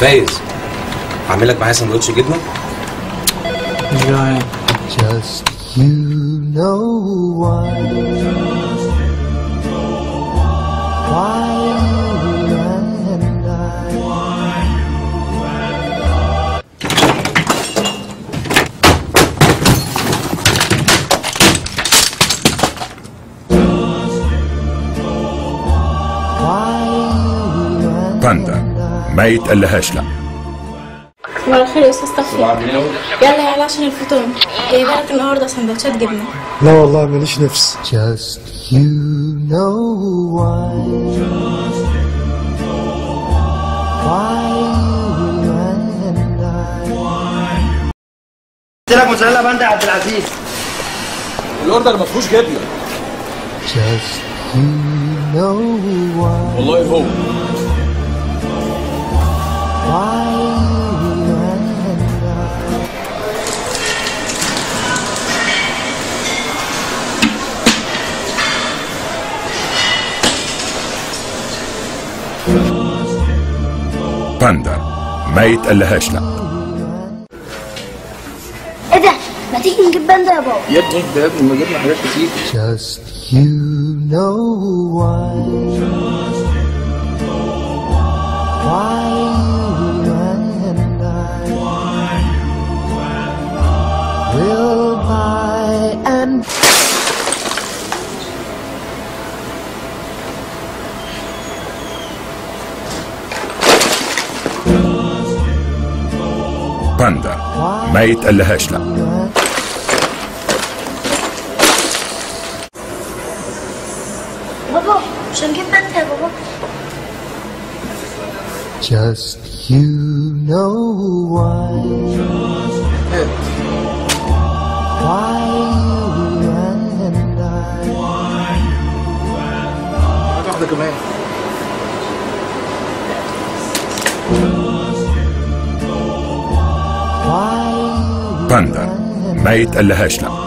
فايز اعمل لك معايا سندوتش جبنه مش جعان Just you know why. Why you and I. Why you and باندا ما يتقلهاش لا. صباح الخير يا أستاذ صفي يلا يلا عشان الفطور جايبه لك النهارده سندوتشات جبنة. لا والله ماليش نفس. Just you know why. Why you. قلت لك موزاريلا باندا يا عبد العزيز. الأوردر ما فيهوش جبنة. Just you know why. والله هو. باندا ما يتقلهاش لا إيه ده؟ ما تيجي نجيب باندا يا بابا يا ابني ده يا ابني ما جبنا حاجات كتير Just you know why. Why will buy and باندا ما يتقلهاش لا بابا مش هنجيب باندا يا بابا just you know why. واحدة كمان باندا ما يتقلهاش لا